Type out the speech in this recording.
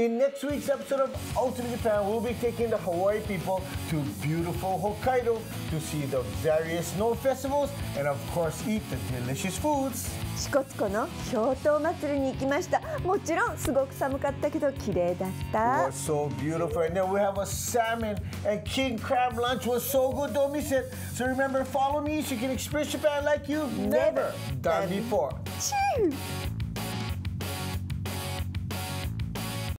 In next week's episode of Ultimate Japan, we'll be taking the Hawaii people to beautiful Hokkaido to see the various snow festivals and, of course, eat the delicious foods. 支笏湖の氷濤祭りに行きましたもちろんすごく寒かったけど綺麗だっ It was so beautiful. And then we have a salmon and king crab lunch was so good, don't miss it. So remember, follow me so you can experience Japan like you've never done before. Cheers.